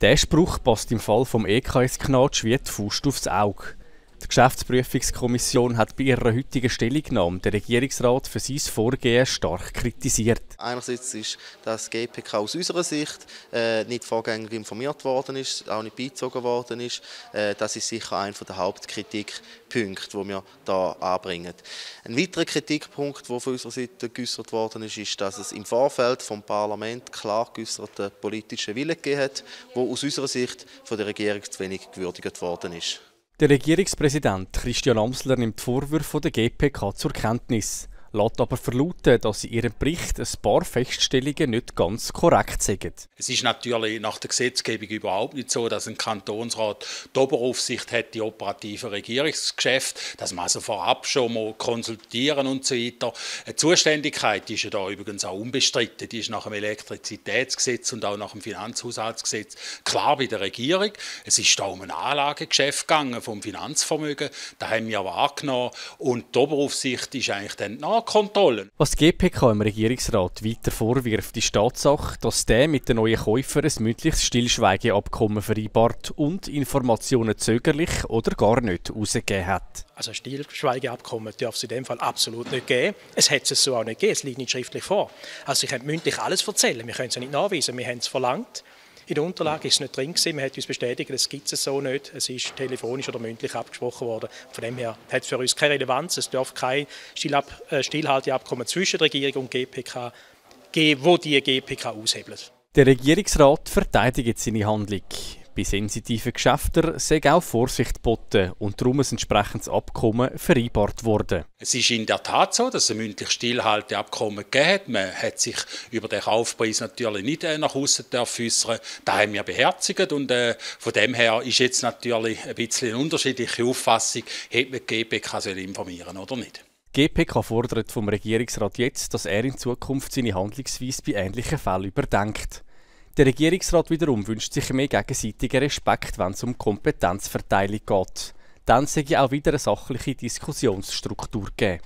Der Spruch passt im Fall vom EKS Knatsch wie die Faust aufs Auge. Die Geschäftsprüfungskommission hat bei ihrer heutigen Stellungnahme den Regierungsrat für sein Vorgehen stark kritisiert. Einerseits ist, dass die GPK aus unserer Sicht äh, nicht vorgängig informiert worden ist, auch nicht beizogen worden ist. Äh, das ist sicher einer der Hauptkritikpunkte, die wir hier anbringen. Ein weiterer Kritikpunkt, der von unserer Seite geäußert worden ist, ist, dass es im Vorfeld vom Parlament klar geäußerten politischen Willen gegeben hat, der aus unserer Sicht von der Regierung zu wenig gewürdigt worden ist. Der Regierungspräsident Christian Amsler nimmt Vorwürfe der GPK zur Kenntnis lässt aber verlauten, dass in ihrem Bericht ein paar Feststellungen nicht ganz korrekt sind. Es ist natürlich nach der Gesetzgebung überhaupt nicht so, dass ein Kantonsrat die Oberaufsicht hat, die operativen Regierungsgeschäfte, dass man also vorab schon mal konsultieren und so weiter. Die Zuständigkeit ist ja da übrigens auch unbestritten. Die ist nach dem Elektrizitätsgesetz und auch nach dem Finanzhaushaltsgesetz klar bei der Regierung. Es ist da um ein Anlagegeschäft gegangen vom Finanzvermögen. Da haben wir wahrgenommen und die Oberaufsicht ist eigentlich dann nach Kontrollen. Was die GPK im Regierungsrat weiter vorwirft, ist die Tatsache, dass der mit den neuen Käufern ein mündliches Stillschweigeabkommen vereinbart und Informationen zögerlich oder gar nicht herausgegeben hat. Also ein Stillschweigeabkommen darf es in dem Fall absolut nicht geben. Es hätte es so auch nicht gegeben, es liegt nicht schriftlich vor. Also ich kann mündlich alles erzählen, wir können es ja nicht nachweisen, wir haben es verlangt. In der Unterlage ist es nicht drin gewesen. Man hat uns bestätigt, es gibt es so nicht. Es ist telefonisch oder mündlich abgesprochen worden. Von dem her hat es für uns keine Relevanz. Es darf kein äh, Stillhalteabkommen zwischen Regierung und GPK geben, wo die GPK aushebelt. Der Regierungsrat verteidigt seine Handlung. Bei sensitiven Geschäften sei auch Vorsicht geboten und darum ein entsprechendes Abkommen vereinbart worden. Es ist in der Tat so, dass es ein mündliches Stillhalteabkommen gegeben hat. Man hat sich über den Kaufpreis natürlich nicht äh, nach außen äußern Das haben wir beherzigt und äh, von dem her ist jetzt natürlich ein bisschen eine unterschiedliche Auffassung, hätte man die GPK informieren oder nicht. Die GPK fordert vom Regierungsrat jetzt, dass er in Zukunft seine Handlungsweise bei ähnlichen Fällen überdenkt. Der Regierungsrat wiederum wünscht sich mehr gegenseitigen Respekt, wenn es um Kompetenzverteilung geht. Dann ich auch wieder eine sachliche Diskussionsstruktur geben.